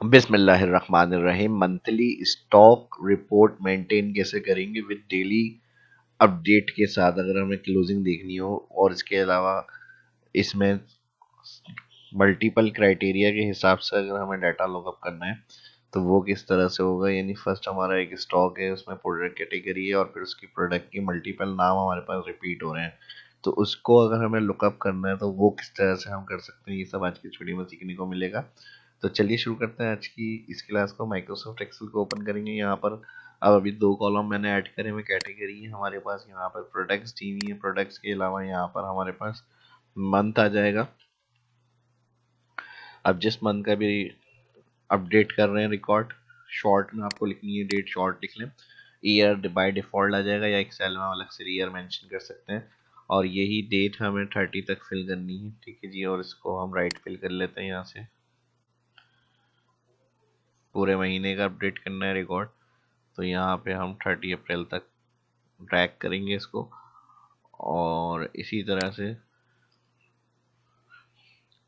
बिस्मिल्लाहिर्रहमानिर्रहीम। Monthly stock report maintain कैसे करेंगे विद डेली अपडेट के साथ, अगर हमें क्लोजिंग देखनी हो? और इसके अलावा इसमें मल्टीपल क्राइटेरिया के हिसाब से अगर हमें डाटा लॉकअप करना है तो वो किस तरह से होगा? यानी फ़र्स्ट हमारा एक स्टॉक है, उसमें प्रोडक्ट कैटेगरी है, और फिर उसकी प्रोडक्ट की मल्टीपल नाम हमारे पास रिपीट हो रहे हैं। तो उसको अगर हमें लुकअप करना है तो वो किस तरह से हम कर सकते हैं, ये सब आज की छुट्टी में सीखने को मिलेगा। तो चलिए शुरू करते हैं आज की इस क्लास को। माइक्रोसॉफ्ट एक्सेल को ओपन करेंगे। यहाँ पर अब अभी दो कॉलम मैंने ऐड करे हुए कैटेगरी है। हमारे पास यहाँ पर प्रोडक्ट्स हुई है। प्रोडक्ट्स के अलावा यहाँ पर हमारे पास मंथ आ जाएगा। अब जिस मंथ का भी अपडेट कर रहे हैं रिकॉर्ड शॉर्ट में आपको लिखनी है डेट शॉर्ट लिख लें। ईयर बाय डिफ़ॉल्ट आ जाएगा या एक्सेल में अलग से ईयर मेंशन कर सकते हैं। और यही डेट हमें थर्टी तक फिल करनी है। ठीक है जी, और इसको हम राइट फिल कर लेते हैं यहाँ से। पूरे महीने का अपडेट करना है रिकॉर्ड तो यहाँ पे हम थर्टी अप्रैल तक ट्रैक करेंगे इसको। और इसी तरह से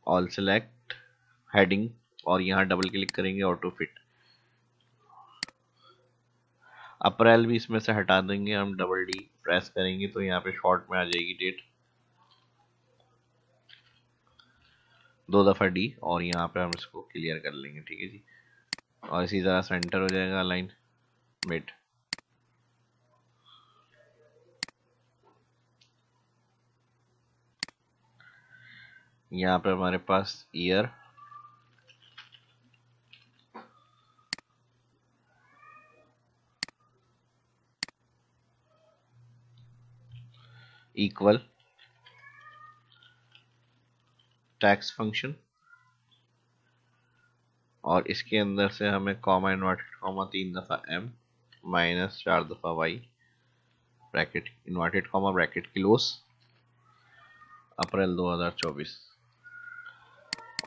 ऑल सेलेक्ट हेडिंग और यहाँ डबल क्लिक करेंगे ऑटो फिट अप्रैल भी इसमें से हटा देंगे, हम डबल डी प्रेस करेंगे तो यहाँ पे शॉर्ट में आ जाएगी डेट दो दफ़ा डी और यहाँ पे हम इसको क्लियर कर लेंगे, ठीक है जी? और इसी तरह सेंटर हो जाएगा लाइन मिड यहाँ पर हमारे पास ईयर इक्वल टैक्स फ़ंक्शन और इसके अंदर से हमें कॉमा इन्वर्टेड कॉमा तीन दफ़ा एम माइनस चार दफ़ा Y bracket inverted comma bracket close April 2024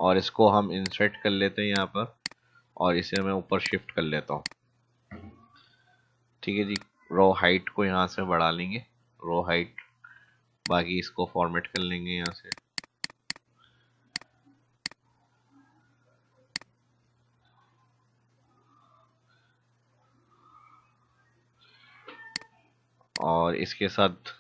और इसको हम इंसर्ट कर लेते हैं यहाँ पर और इसे मैं ऊपर शिफ्ट कर लेता हूँ। ठीक है जी रो हाइट को यहाँ से बढ़ा लेंगे। रो हाइट बाकी इसको फॉर्मेट कर लेंगे यहाँ से। और इसके साथ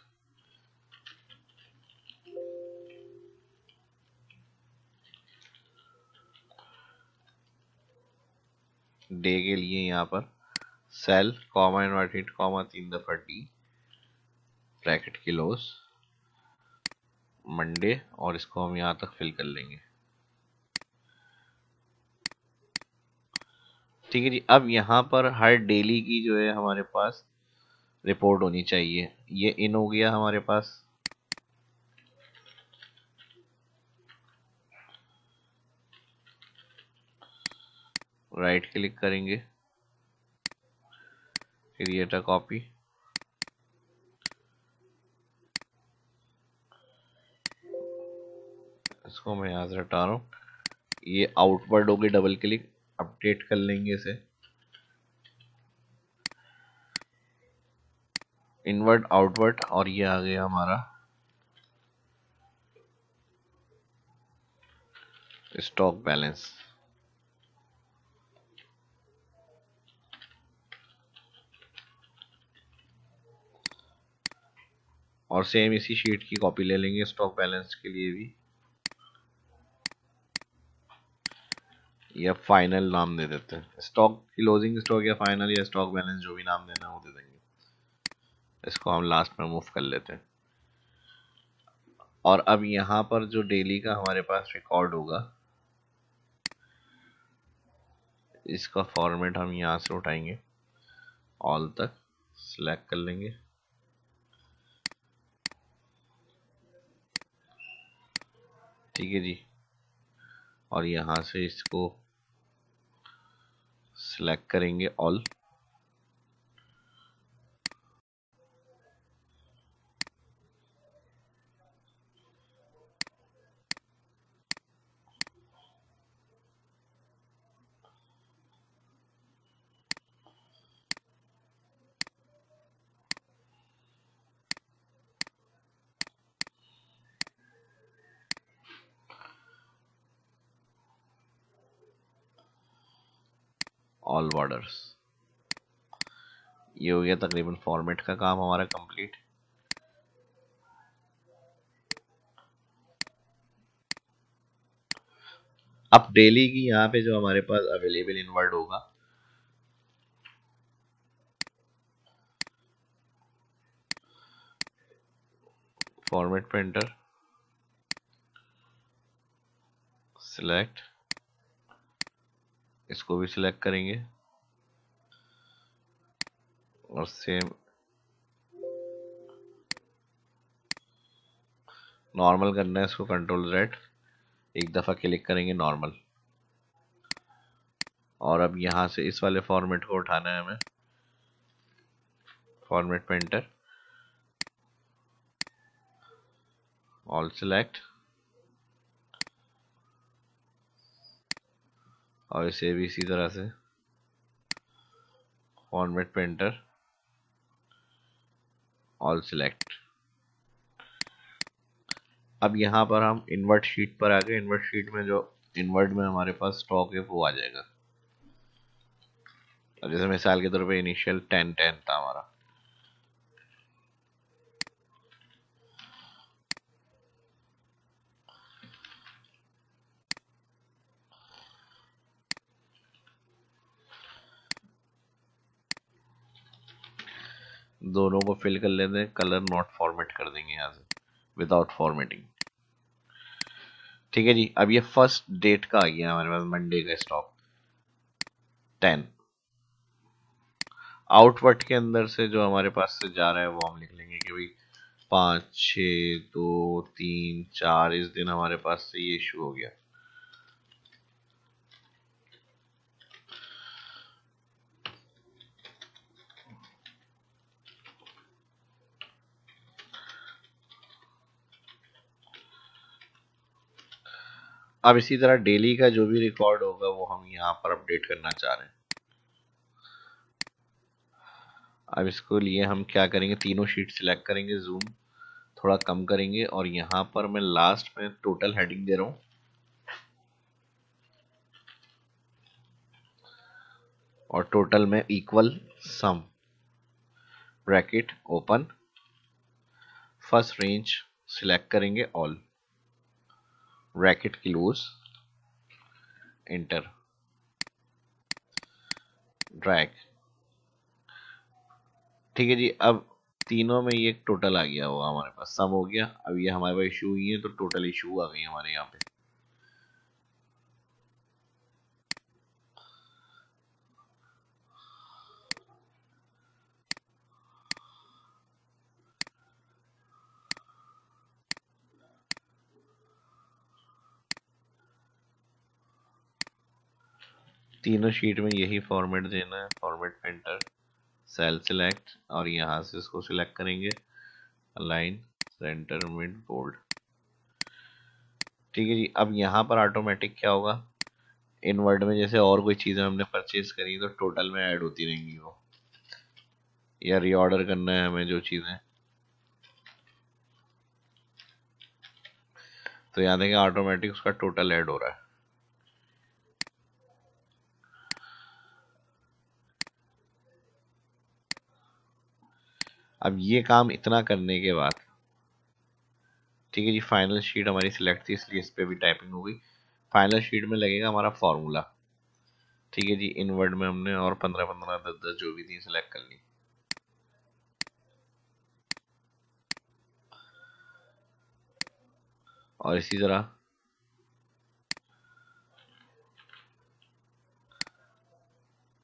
डे के लिए यहाँ पर सेल, कॉमा इन्वर्टेड, कॉमा तीन दफ़ा डी ब्रैकेट किलोस मंडे, और इसको हम यहाँ तक फिल कर लेंगे। ठीक है जी, अब यहाँ पर हर डेली की जो है हमारे पास रिपोर्ट होनी चाहिए। ये इन हो गया हमारे पास। राइट क्लिक करेंगे। क्रिएट अ कॉपी इसको मैं यहाँ से हटा रहा हूँ। ये आउटवर्ड होगी डबल क्लिक अपडेट कर लेंगे इसे। इनवर्ट आउटवर्ट और ये आ गया हमारा। Stock balance. और सेम इसी शीट की कॉपी ले लेंगे स्टॉक बैलेंस के लिए भी। या फाइनल नाम दे देते हैं। स्टॉक क्लोजिंग स्टॉक या फाइनल या स्टॉक बैलेंस जो भी नाम देना वो दे देंगे। इसको हम लास्ट में मूव कर लेते हैं। और अब यहाँ पर जो डेली का हमारे पास रिकॉर्ड होगा, इसका फॉर्मेट हम यहाँ से उठाएँगे। ऑल तक सिलेक्ट कर लेंगे। ठीक है जी। और यहाँ से इसको सिलेक्ट करेंगे ऑल ऑल ये हो गया तकरीबन फॉर्मेट का काम हमारा कंप्लीट अब डेली की यहाँ पे जो हमारे पास अवेलेबल इनवर्ड होगा फॉर्मेट प्रिंटर सिलेक्ट इसको भी सिलेक्ट करेंगे। और सेम नॉर्मल करना है इसको कंट्रोल जेड एक दफ़ा क्लिक करेंगे नॉर्मल और अब यहाँ से इस वाले फॉर्मेट को उठाना है हमें. फॉर्मेट प्रिंटर ऑल सिलेक्ट और इसे भी इसी तरह से फॉर्मेट प्रिंटर ऑल सिलेक्ट अब यहाँ पर हम इन्वर्ट शीट पर आ गए। इन्वर्ट शीट में जो इन्वर्ट में हमारे पास स्टॉक है, वो आ जाएगा। जैसे मिसाल के तौर पे इनिशियल टेन टेन था हमारा। दोनों को फिल कर लेते हैं कलर नॉट फॉर्मेट कर देंगे यहाँ से विदाउट फॉर्मेटिंग ठीक है जी, अब ये फ़र्स्ट डेट का आ गया हमारे पास मंडे का स्टॉक टेन आउटवर्ट के अंदर से जो हमारे पास से जा रहा है, वो हम लिख लेंगे कि भाई पाँच, छ, दो, तीन, चार, इस दिन हमारे पास से ये इशू हो गया। अब इसी तरह डेली का जो भी रिकॉर्ड होगा, वो हम यहाँ पर अपडेट करना चाह रहे हैं। अब इसको लिए हम क्या करेंगे? तीनों शीट सिलेक्ट करेंगे जूम थोड़ा कम करेंगे और यहाँ पर मैं लास्ट में टोटल हेडिंग दे रहा हूँ। और टोटल में equal sum bracket open first range select करेंगे all bracket close enter drag ठीक है जी, अब तीनों में ये टोटल आ गया होगा हमारे पास सम हो गया। अब ये हमारे पास इशू हुई है तो टोटल इशू आ गई हमारे यहाँ पे। तीनों शीट में यही फॉर्मेट देना है फॉर्मेट पेंटर सेल सिलेक्ट और यहाँ से इसको सिलेक्ट करेंगे अलाइन सेंटर मिड बोल्ड ठीक है जी, अब यहाँ पर ऑटोमेटिक क्या होगा? इन वर्ड में जैसे और कोई चीज़ें हमने परचेज करी तो टोटल में ऐड होती रहेंगी वो। या रीऑर्डर करना है हमें जो चीज़ें। तो यहाँ देखें ऑटोमेटिक उसका टोटल ऐड हो रहा है। अब ये काम इतना करने के बाद, ठीक है जी फाइनल शीट हमारी सिलेक्ट थी, इसलिए इस पर भी टाइपिंग हो गई। फाइनल शीट में लगेगा हमारा फॉर्मूला ठीक है जी इन वर्ड में हमने और पंद्रह पंद्रह दस दस जो भी थी सिलेक्ट कर ली। और इसी तरह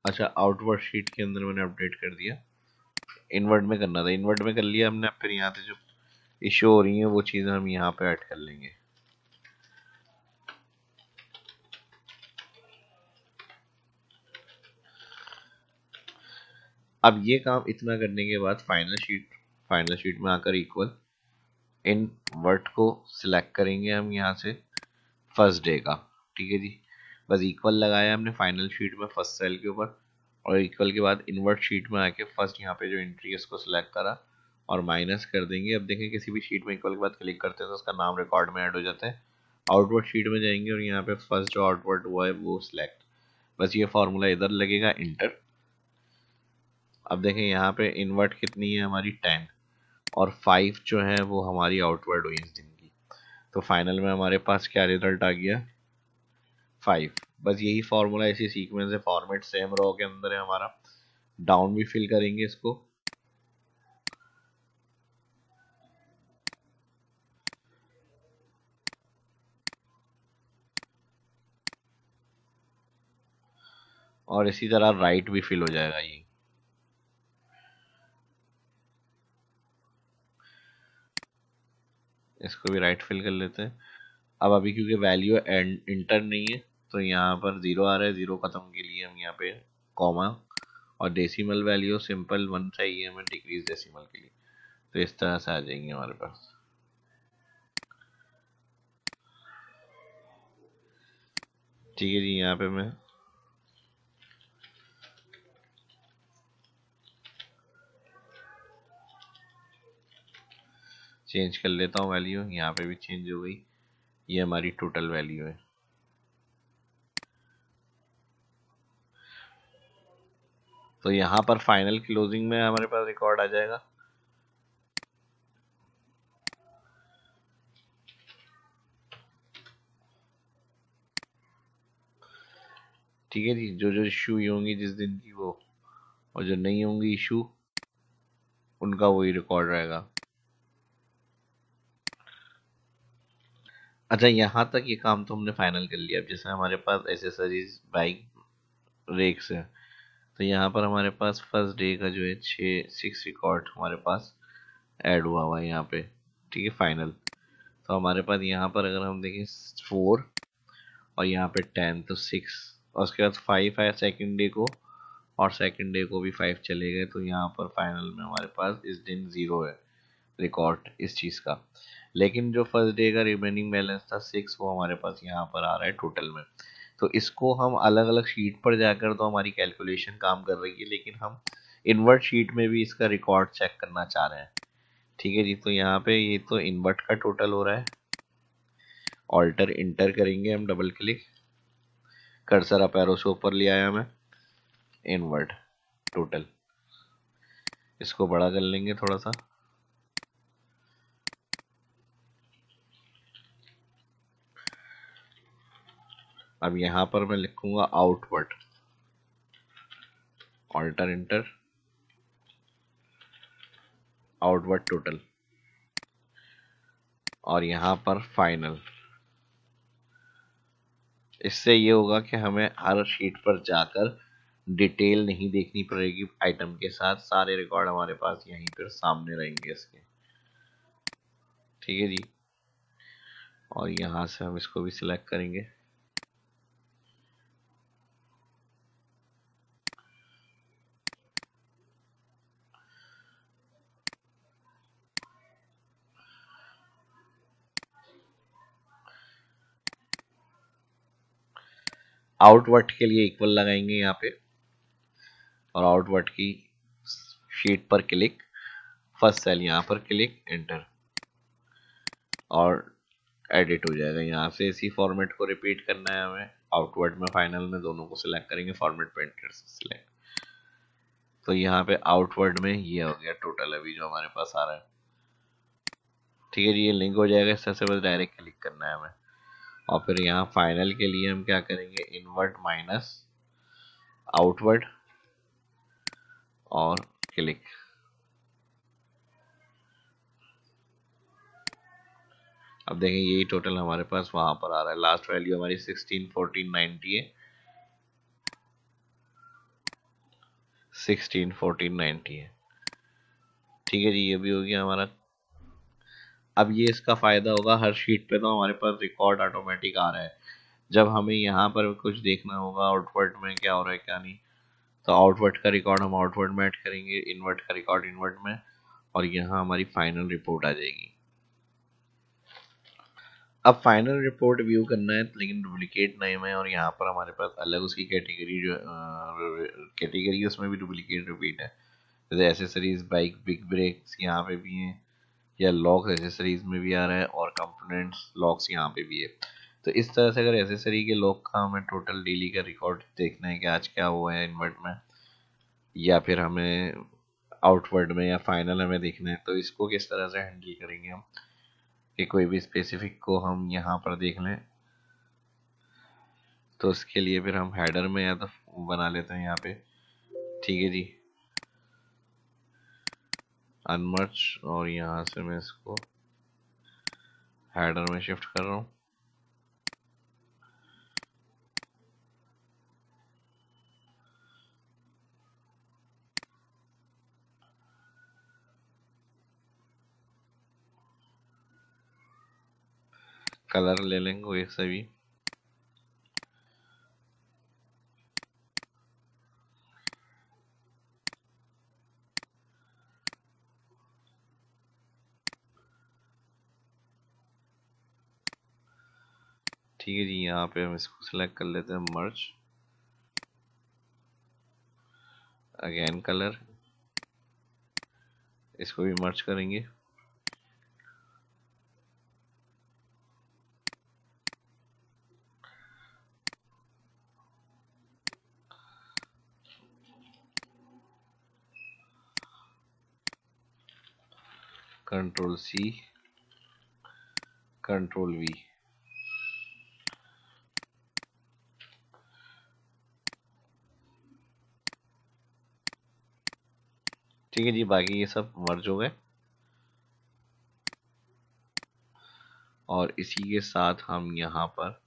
अच्छा आउटवर्ड शीट के अंदर मैंने अपडेट कर दिया। इन्वर्ट में करना था। इन्वर्ट में कर लिया हमने फिर यहाँ से जो इशू हो रही है, वो चीज़ें हम यहाँ पे ऐड कर लेंगे। अब ये काम इतना करने के बाद फाइनल शीट फाइनल शीट में आकर इक्वल इन वर्ड को सिलेक्ट करेंगे हम यहाँ से फ़र्स्ट डे का। ठीक है जी? बस इक्वल लगाया हमने फाइनल शीट में फ़र्स्ट सेल के ऊपर। और इक्वल के बाद इन्वर्ट शीट में आके फ़र्स्ट यहाँ पे जो एंट्री है, उसको सिलेक्ट करा और माइनस कर देंगे। अब देखें किसी भी शीट में इक्वल के बाद क्लिक करते हैं तो उसका नाम रिकॉर्ड में ऐड हो जाता है। आउटवर्ड शीट में जाएँगे और यहाँ पे फ़र्स्ट जो आउटवर्ड हुआ है, वो सिलेक्ट बस ये फार्मूला इधर लगेगा इंटर अब देखें यहाँ पे इन्वर्ट कितनी है हमारी? टेन और फाइव जो है, वो हमारी आउटवर्ड हुई इस दिन की। तो फाइनल में हमारे पास क्या रिज़ल्ट आ गया? फाइव बस यही फार्मूला इसी सीक्वेंस है फॉर्मेट सेम रो के अंदर है हमारा। डाउन भी फिल करेंगे इसको। और इसी तरह राइट भी फिल हो जाएगा ये। इसको भी राइट फिल कर लेते हैं। अब अभी क्योंकि वैल्यू एंड इंटर नहीं है तो यहाँ पर ज़ीरो आ रहा है ज़ीरो ख़त्म के लिए हम यहाँ पे कॉमा और डेसिमल वैल्यू सिंपल वन चाहिए हमें डिक्रीज डेसिमल के लिए। तो इस तरह से आ जाएँगे हमारे पास। ठीक है जी, यहाँ पे मैं चेंज कर लेता हूँ वैल्यू यहाँ पे भी चेंज हो गई। ये हमारी टोटल वैल्यू है। तो यहाँ पर फाइनल क्लोजिंग में हमारे पास रिकॉर्ड आ जाएगा। ठीक है जी, जो जो इशू होंगी जिस दिन की वो, और जो नहीं होंगी इशू उनका वही रिकॉर्ड रहेगा। अच्छा यहाँ तक ये काम तो हमने फाइनल कर लिया। अब जैसे हमारे पास एसेसरीज बाइक रेक्स है। तो यहाँ पर हमारे पास फ़र्स्ट डे का जो है छः सिक्स रिकॉर्ड हमारे पास ऐड हुआ हुआ है यहाँ पे, ठीक है फाइनल तो हमारे पास यहाँ पर अगर हम देखें फोर और यहाँ पे टेन तो सिक्स और उसके बाद फाइव है सेकेंड डे को और सेकेंड डे को भी फाइव चले गए तो यहाँ पर फाइनल में हमारे पास इस दिन ज़ीरो है रिकॉर्ड इस चीज़ का. लेकिन जो फ़र्स्ट डे का रिमेनिंग बैलेंस था सिक्स वो हमारे पास यहाँ पर आ रहा है टोटल में. तो इसको हम अलग अलग शीट पर जाकर तो हमारी कैलकुलेशन काम कर रही है, लेकिन हम इन्वर्ट शीट में भी इसका रिकॉर्ड चेक करना चाह रहे हैं। ठीक है जी तो यहाँ पे ये तो इन्वर्ट का टोटल हो रहा है। ऑल्टर इंटर करेंगे हम double click cursor up arrow से ऊपर ले आया मैं। इन्वर्ट टोटल इसको बड़ा कर लेंगे थोड़ा सा। अब यहाँ पर मैं लिखूँगा outward alter enter outward total और यहाँ पर फाइनल इससे ये होगा कि हमें हर शीट पर जाकर डिटेल नहीं देखनी पड़ेगी आइटम के साथ. सारे रिकॉर्ड हमारे पास यहीं पर सामने रहेंगे इसके. ठीक है जी? और यहाँ से हम इसको भी सिलेक्ट करेंगे. आउटवर्ट के लिए इक्वल लगाएँगे यहाँ पे। और आउटवर्ट की शीट पर क्लिक फ़र्स्ट सेल यहाँ पर क्लिक एंटर और एडिट हो जाएगा यहाँ से। इसी फॉर्मेट को रिपीट करना है हमें। आउटवर्ड में फाइनल में दोनों को सिलेक्ट करेंगे। फॉर्मेट पेंटर से सिलेक्ट तो यहाँ पे आउटवर्ड में ये हो गया टोटल अभी जो हमारे पास आ रहा है। ठीक है जी, ये लिंक हो जाएगा। इस तरह से बस डायरेक्ट क्लिक करना है हमें। और फिर यहाँ फाइनल के लिए हम क्या करेंगे? इनवर्ट माइनस आउटवर्ड और क्लिक अब देखें, यही टोटल हमारे पास वहाँ पर आ रहा है। लास्ट वैल्यू हमारी सिक्सटीन फोर्टीन नाइनटी है। सिक्सटीन फोर्टीन नाइनटी है। ठीक है जी, ये भी हो गया हमारा अब ये इसका फ़ायदा होगा, हर शीट पे तो हमारे पास रिकॉर्ड ऑटोमेटिक आ रहा है। जब हमें यहाँ पर कुछ देखना होगा आउटवर्ट में क्या हो रहा है, क्या नहीं तो आउटवर्ट का रिकॉर्ड हम आउटवर्ट में ऐड करेंगे इनवर्ट का रिकॉर्ड इनवर्ट में, और यहाँ हमारी फाइनल रिपोर्ट आ जाएगी। अब फाइनल रिपोर्ट व्यू करना है, लेकिन डुप्लीकेट नेम है, और यहाँ पर हमारे पास अलग उसकी कैटेगरी जो कैटेगरी उसमें भी डुप्लीकेट रिपीट है। जैसे एसेसरीज बाइक बिग ब्रेक्स यहाँ पे भी हैं। या लॉक एसेसरीज में भी आ रहा है और कंपोनेंट्स लॉक्स यहाँ पे भी है। तो इस तरह से अगर एसेसरी के लॉक का हमें टोटल डेली का रिकॉर्ड देखना है कि आज क्या हुआ है इन्वर्ट में, या फिर हमें आउटवर्ड में या फाइनल हमें देखना है तो इसको किस तरह से हैंडल करेंगे हम? कि कोई भी स्पेसिफिक को हम यहाँ पर देख लें। तो उसके लिए फिर हम हेडर में या तो बना लेते हैं यहाँ पे। ठीक है जी। अनमर्च और यहाँ से मैं इसको हेडर में शिफ्ट कर रहा हूँ। कलर ले लेंगे कोई सा भी ठीक है जी यहाँ पे हम इसको सिलेक्ट कर लेते हैं मर्च अगेन कलर इसको भी मर्च करेंगे. कंट्रोल सी कंट्रोल वी ठीक है जी, बाकी ये सब मर्ज हो गए। और इसी के साथ हम यहाँ पर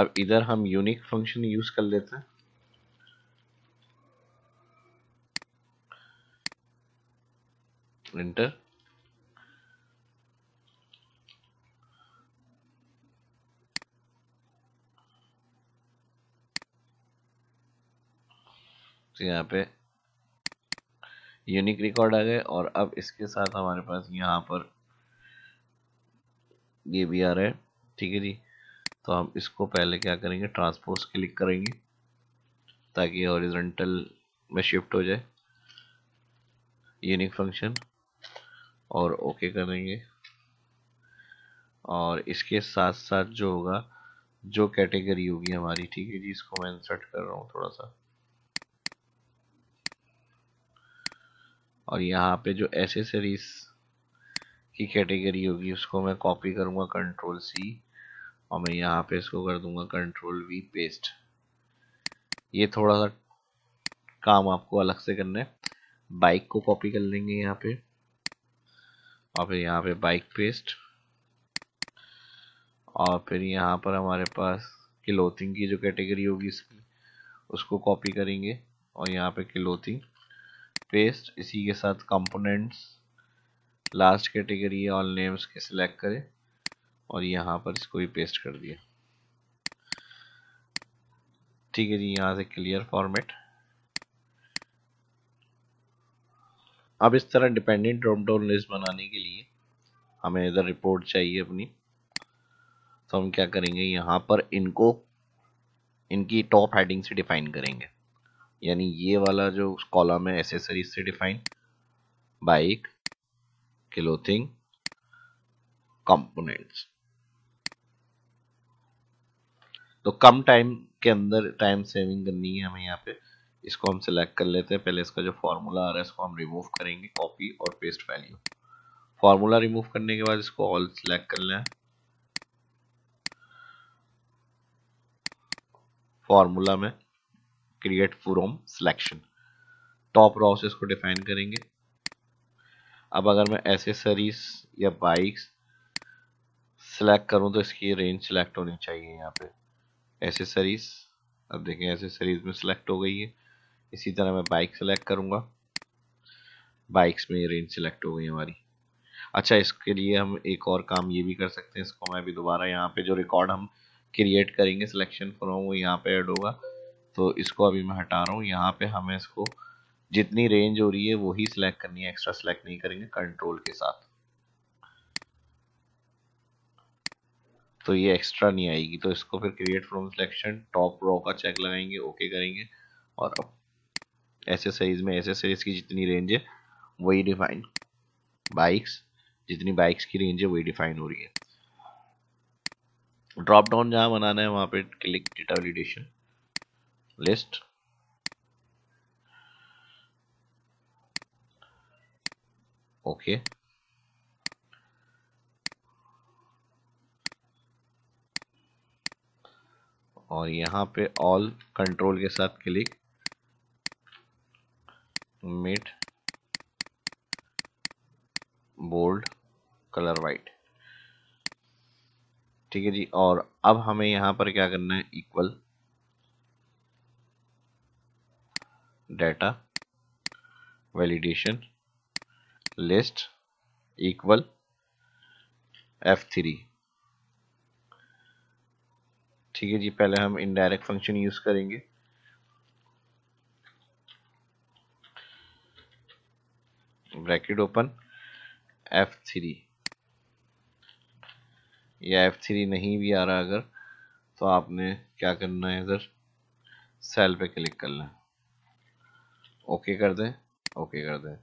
अब इधर हम यूनिक फ़ंक्शन यूज़ कर लेते हैं। इंटर तो यहाँ पे यूनिक रिकॉर्ड आ गए और अब इसके साथ हमारे पास यहाँ पर ये भी आ रहा है। ठीक है जी। तो हम इसको पहले क्या करेंगे ट्रांसपोज क्लिक करेंगे, ताकि हॉरिजॉन्टल में शिफ्ट हो जाए। यूनिक फ़ंक्शन और ओके करेंगे। और इसके साथ साथ जो होगा, जो कैटेगरी होगी हमारी, ठीक है जी, इसको मैं इंसर्ट कर रहा हूँ थोड़ा सा और यहाँ पे जो एसेसरीज की कैटेगरी होगी, उसको मैं कॉपी करूँगा कंट्रोल सी और मैं यहाँ पे इसको कर दूँगा कंट्रोल वी पेस्ट ये थोड़ा सा काम आपको अलग से करना है। बाइक को कॉपी कर लेंगे यहाँ पे। और फिर यहाँ पे बाइक पेस्ट और फिर यहाँ पर हमारे पास क्लोथिंग की जो कैटेगरी होगी इसकी उसको कॉपी करेंगे और यहाँ पे क्लोथिंग पेस्ट इसी के साथ components last category all names के सिलेक्ट करें। और यहाँ पर इसको भी पेस्ट कर दिया। ठीक है जी, यहाँ से क्लियर फॉर्मेट अब इस तरह डिपेंडेंट ड्रॉप डाउन लिस्ट बनाने के लिए हमें इधर रिपोर्ट चाहिए अपनी। तो हम क्या करेंगे, यहाँ पर इनको, इनकी टॉप हेडिंग से डिफाइन करेंगे। यानी ये वाला जो कॉलम है एसेसरीज से डिफाइन बाइक क्लोथिंग कंपोनेंट्स तो कम टाइम के अंदर टाइम सेविंग करनी है हमें यहाँ पे। इसको हम सिलेक्ट कर लेते हैं। पहले इसका जो फॉर्मूला आ रहा है, इसको हम रिमूव करेंगे कॉपी और पेस्ट वैल्यू फॉर्मूला रिमूव करने के बाद इसको ऑल सिलेक्ट कर लें। फॉर्मूला में create from selection top row से इसको डिफाइन करेंगे। अब अगर मैं एसेसरीज या बाइक्स सिलेक्ट करूँ तो इसकी रेंज सिलेक्ट होनी चाहिए यहाँ पे। एसेसरीज अब देखें एसेसरीज में सिलेक्ट हो गई है। इसी तरह मैं बाइक सेलेक्ट करूँगा। बाइक्स में रेंज सेलेक्ट हो गई हमारी। अच्छा इसके लिए हम एक और काम ये भी कर सकते हैं। इसको मैं अभी दोबारा यहाँ पे जो रिकॉर्ड हम क्रिएट करेंगे सिलेक्शन फ्रॉम वो यहाँ पे ऐड होगा। तो इसको अभी मैं हटा रहा हूँ। यहाँ पे हमें इसको जितनी रेंज हो रही है, वही सिलेक्ट करनी है। एक्स्ट्रा सिलेक्ट नहीं करेंगे कंट्रोल के साथ। तो ये एक्स्ट्रा नहीं आएगी। तो इसको फिर create from selection top row का चेक लगाएँगे ओके करेंगे। और अब एसेसरीज में एसेसरीज की जितनी रेंज है, वही डिफाइन बाइक्स जितनी बाइक्स की रेंज है, वही डिफाइन हो रही है। ड्रॉप डाउन जहाँ बनाना है, वहाँ पे click data validation list okay और यहाँ पे ऑल कंट्रोल के साथ click mid bold colour white ठीक है जी, और अब हमें यहाँ पर क्या करना है? Equal data validation list equal F three ठीक है जी, पहले हम इनडायरेक्ट फ़ंक्शन यूज़ करेंगे। ब्रैकेट ओपन एफ़ थ्री या एफ़ थ्री नहीं भी आ रहा अगर तो आपने क्या करना है इधर? सेल पे क्लिक करना ओके कर दें? ओके कर दें।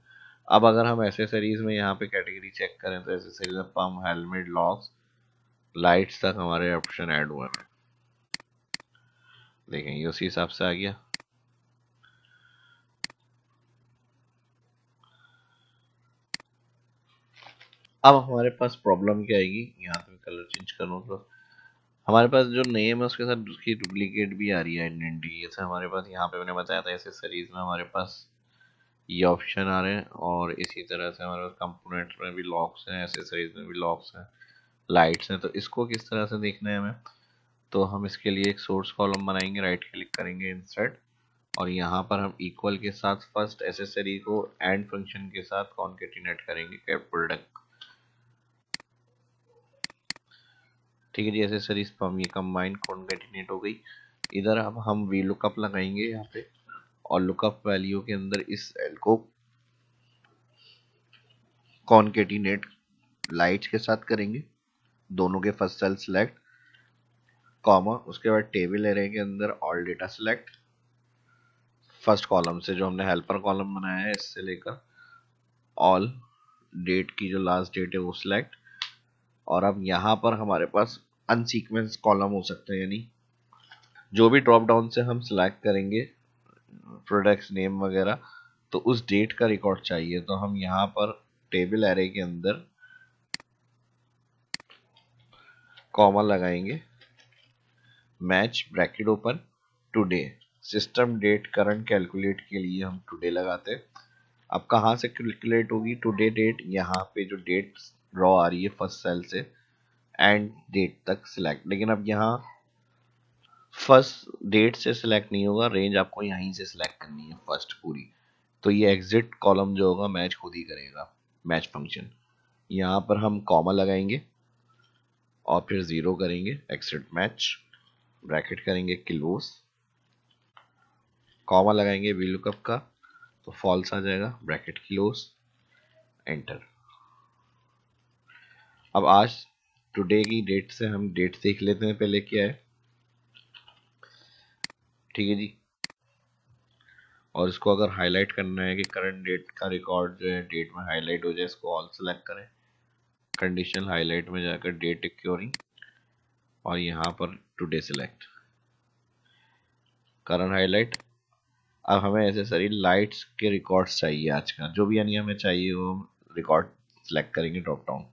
अब अगर हम एसेसरीज में यहाँ पे कैटेगरी चेक करें तो एसेसरीज में पम्प हेलमेट लॉक्स लाइट्स तक हमारे ऑप्शन ऐड हुए हैं। देखें ये उसी हिसाब से आ गया। अब हमारे पास प्रॉब्लम क्या आएगी? यहाँ पे कलर चेंज करूँ तो हमारे पास जो नेम है, उसके साथ उसकी डुप्लीकेट भी आ रही है आइडेंटिटी जैसे हमारे पास यहाँ पे मैंने बताया था एसेसरीज में हमारे पास ये ऑप्शन आ रहे हैं, और इसी तरह से हमारे पास कंपोनेंट्स में भी लॉक्स हैं एसेसरीज में भी लॉक्स हैं लाइट्स हैं तो इसको किस तरह से देखना है हमें? तो हम इसके लिए एक सोर्स कॉलम बनाएँगे राइट क्लिक करेंगे इंसर्ट और यहाँ पर हम इक्वल के साथ फ़र्स्ट एसेसरी को एंड फ़ंक्शन के साथ कॉन्केटिनेट करेंगे प्रोडक्ट ठीक है जी एसेसरीज पर हम ये कंबाइन कॉन्केटिनेट हो गई। इधर अब हम वी लुकअप लगाएँगे यहाँ पे और लुकअप वैल्यू के अंदर इस सेल को कॉन्केटिनेट लाइट्स के साथ करेंगे। दोनों के फ़र्स्ट सेल सिलेक्ट कॉमा उसके बाद टेबल एरे के अंदर all data select first column से जो हमने हेल्पर कॉलम बनाया है, इससे लेकर ऑल डेट की जो लास्ट डेट है, वो सिलेक्ट और अब यहाँ पर हमारे पास अनसीक्वेंस कॉलम हो सकते हैं, यानी जो भी ड्रॉप डाउन से हम सिलेक्ट करेंगे प्रोडक्ट्स नेम वगैरह तो उस डेट का रिकॉर्ड चाहिए। तो हम यहाँ पर टेबल एरे के अंदर कॉमा लगाएँगे। Match bracket open today system date current calculate के लिए हम टुडे लगाते हैं। अब कहाँ से कैलकुलेट होगी? टुडे डेट यहाँ पे जो डेट ड्रॉ आ रही है फ़र्स्ट सेल से एंड डेट तक सिलेक्ट लेकिन अब यहाँ फ़र्स्ट डेट से सिलेक्ट नहीं होगा रेंज आपको यहीं से सिलेक्ट करनी है फ़र्स्ट पूरी। तो ये एग्जिट कॉलम जो होगा मैच खुद ही करेगा मैच फ़ंक्शन यहाँ पर हम कॉमा लगाएँगे और फिर ज़ीरो करेंगे एक्सिट मैच ब्रैकेट करेंगे क्लोज कॉमा लगाएँगे वी लुकअप का तो फॉल्स आ जाएगा, ब्रैकेट क्लोज एंटर। अब आज टुडे की डेट से हम डेट देख लेते हैं पहले क्या है। ठीक है जी। और इसको अगर हाईलाइट करना है कि करंट डेट का रिकॉर्ड जो है, डेट में हाईलाइट हो जाए, इसको ऑल सेलेक्ट करें। कंडीशनल हाईलाइट में जाकर डेट एक्योरिंग और यहाँ पर टुडे सेलेक्ट करंट हाईलाइट अब हमें ऐसे सारी लाइट्स के रिकॉर्ड्स चाहिए आज का। जो भी यानी हमें चाहिए वो रिकॉर्ड सेलेक्ट करेंगे ड्रॉप डाउन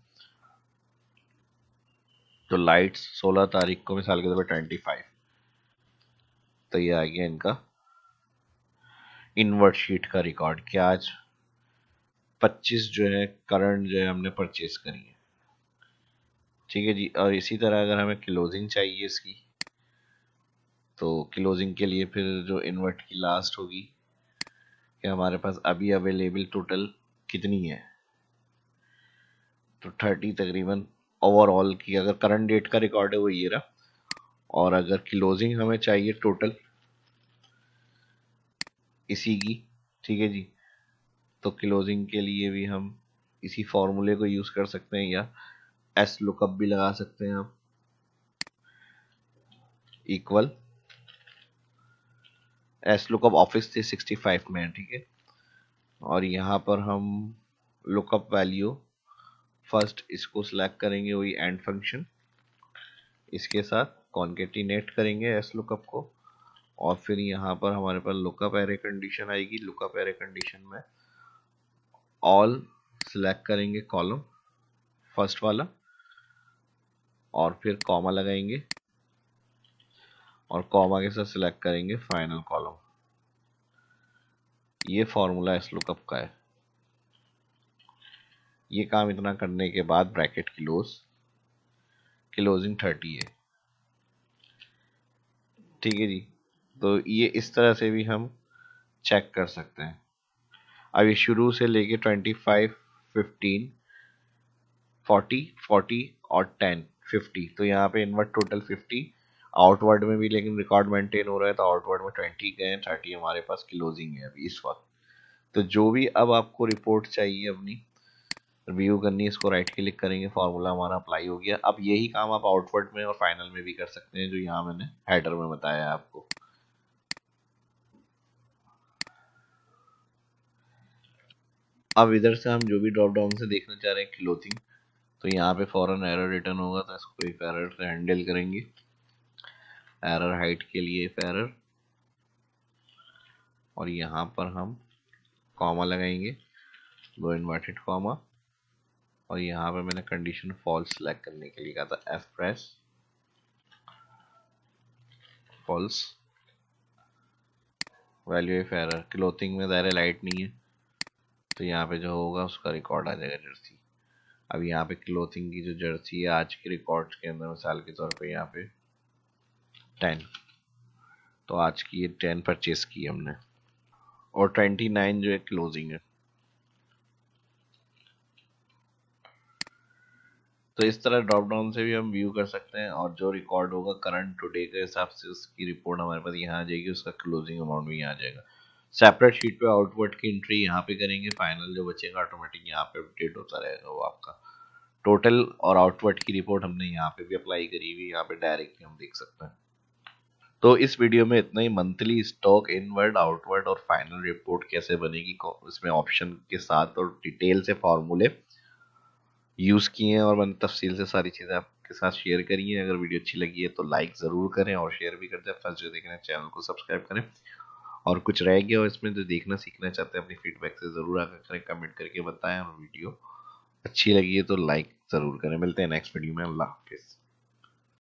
तो लाइट्स 16 तारीख को मिसाल के तौर पर ट्वेंटी फाइव तो ये आ गया इनका। इनवर्ट शीट का रिकॉर्ड क्या आज 25 जो है करंट जो है हमने परचेज करी है। ठीक है जी। और इसी तरह अगर हमें क्लोजिंग चाहिए इसकी तो क्लोजिंग के लिए फिर जो इन्वर्ट की लास्ट होगी, कि हमारे पास अभी अवेलेबल टोटल कितनी है? तो थर्टी तकरीबन ओवरऑल की, अगर करंट डेट का रिकॉर्ड है वो ये रहा। और अगर क्लोजिंग हमें चाहिए टोटल इसी की, ठीक है जी। तो क्लोजिंग के लिए भी हम इसी फॉर्मूले को यूज़ कर सकते हैं या एस लुकअप भी लगा सकते हैं आप। इक्वल एस लुकअप ऑफ़िस थे सिक्सटी फाइव में ठीक है? और यहाँ पर हम लुकअप वैल्यू फ़र्स्ट इसको सिलेक्ट करेंगे वही एंड फ़ंक्शन इसके साथ कॉन्केटिनेट करेंगे एस लुकअप को। और फिर यहाँ पर हमारे पास लुकअप एरे कंडीशन आएगी। लुकअप एरे कंडीशन में ऑल सिलेक्ट करेंगे कॉलम फ़र्स्ट वाला। और फिर कॉमा लगाएँगे। और कॉमा के साथ सिलेक्ट करेंगे फाइनल कॉलम ये फॉर्मूला इस लुकअप का है। ये काम इतना करने के बाद ब्रैकेट क्लोज क्लोजिंग थर्टी है। ठीक है जी। तो ये इस तरह से भी हम चेक कर सकते हैं। अब ये शुरू से लेके twenty five fifteen forty forty और टेन फिफ्टी तो यहाँ पे इनवर्ट टोटल फिफ्टी आउटवर्ड में भी लेकिन रिकॉर्ड मेंटेन हो रहा है तो आउटवर्ड में ट्वेंटी गए थर्टी हमारे पास क्लोजिंग है अभी इस वक्त. तो जो भी अब आपको रिपोर्ट चाहिए अपनी रिव्यू करनी इसको राइट क्लिक करेंगे फार्मूला हमारा अप्लाई हो गया. अब यही काम आप आउटवर्ड में और फाइनल में भी कर सकते हैं, जो यहाँ मैंने हेडर में बताया आपको. अब इधर से हम जो भी ड्रॉप डाउन से देखना चाह रहे हैं क्लोथिंग तो यहाँ पे फॉरन एरर रिटर्न होगा तो इसको एक एरर से हैंडल करेंगे। एरर हाइट के लिए एरर और यहाँ पर हम कॉमा लगाएँगे, दो इन्वर्टेड कॉमा और यहाँ पे मैंने कंडीशन फॉल्स सेलेक्ट करने के लिए कहा था if press false value if error clothing में दायरे लाइट नहीं है तो यहाँ पे जो होगा उसका रिकॉर्ड आ जाएगा जर्सी। अब यहाँ पे क्लोथिंग की जो जर्सी है आज के रिकॉर्ड के अंदर मिसाल के तौर पे यहाँ पे टेन तो आज की ये टेन परचेस की हमने। और ट्वेंटी नाइन जो है क्लोजिंग है। तो इस तरह ड्रॉप डाउन से भी हम व्यू कर सकते हैं और जो रिकॉर्ड होगा करंट टुडे के हिसाब से उसकी रिपोर्ट हमारे पास यहाँ आ जाएगी, उसका क्लोजिंग अमाउंट भी यहाँ आ जाएगा। सेपरेट शीट पे आउटवर्ड की एंट्री यहाँ पे करेंगे फाइनल जो बचेगा ऑटोमेटिक यहाँ पे अपडेट होता रहेगा वो आपका। टोटल और आउटवर्ड की रिपोर्ट हमने यहाँ पे भी अप्लाई करी हुई, यहाँ पे डायरेक्ट हम देख सकते हैं। तो इस वीडियो में इतना ही मंथली स्टॉक इनवर्ड आउटवर्ड और फाइनल रिपोर्ट कैसे बनेगी इसमें ऑप्शन के साथ और डिटेल से फॉर्मूले यूज़ किए हैं और मैंने तफसील से सारी चीज़ें आपके साथ शेयर करी हैं। अगर वीडियो अच्छी लगी है तो लाइक ज़रूर करें और शेयर भी कर दें। फ़र्स्ट जो देख रहे हैं चैनल को सब्सक्राइब करें। और कुछ रह गया हो इसमें जो देखना, सीखना चाहते हैं, अपनी फीडबैक से ज़रूर आकर करें कमेंट करके बताएँ और वीडियो अच्छी लगी है तो लाइक ज़रूर करें। मिलते हैं नेक्स्ट वीडियो में, अल्लाह हाफिज़।